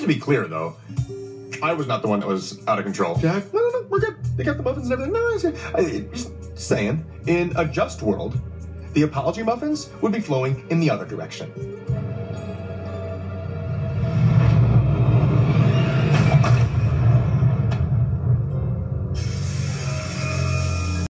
Just to be clear, though, I was not the one that was out of control. Jack, no, no, no, we're good. They got the muffins and everything. No, I'm just saying, in a just world, the apology muffins would be flowing in the other direction.